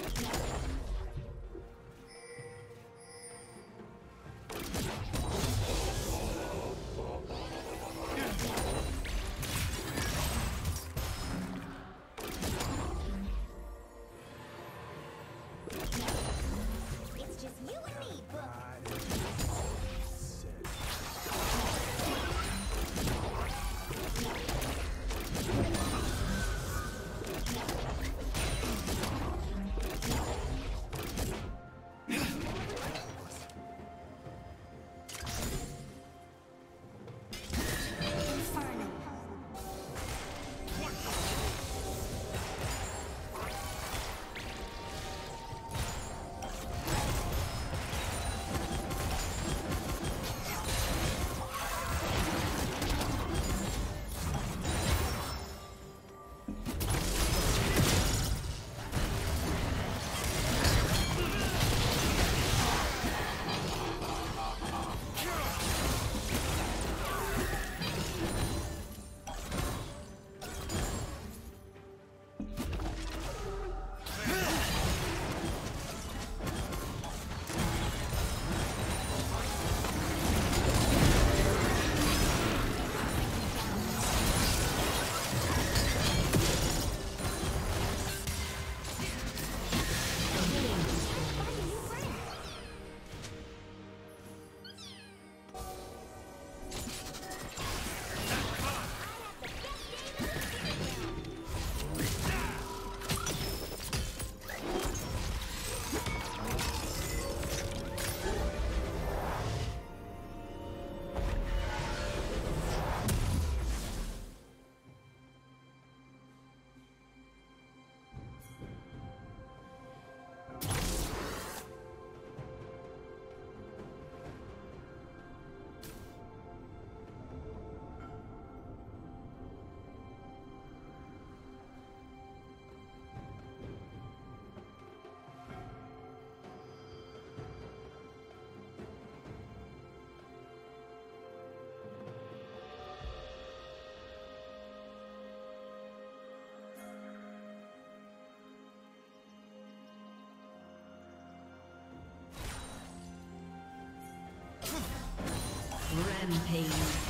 Yeah. Rampage.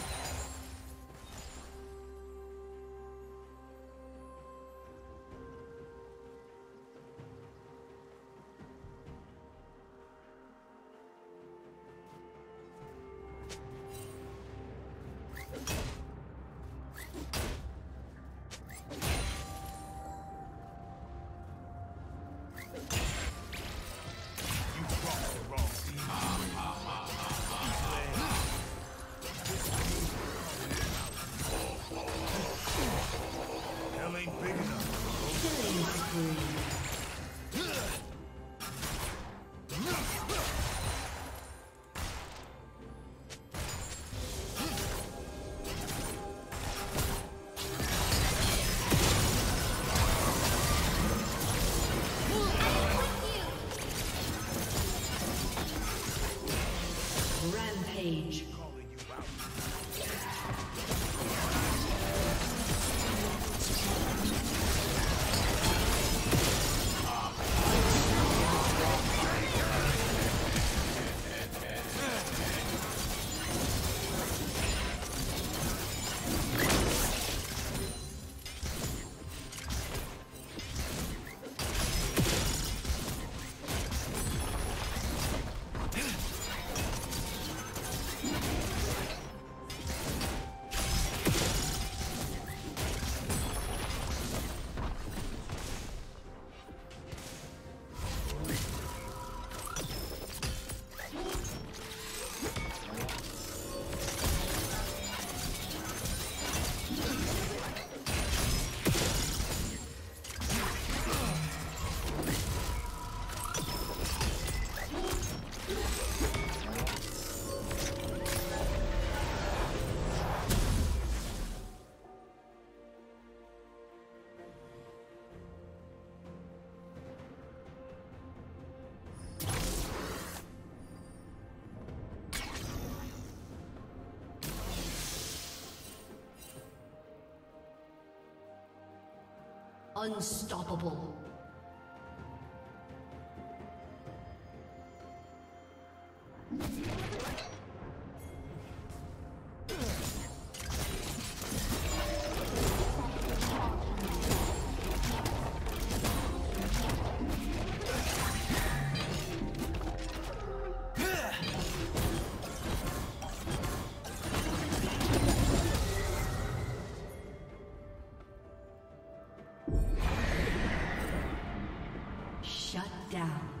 Unstoppable. Shut down.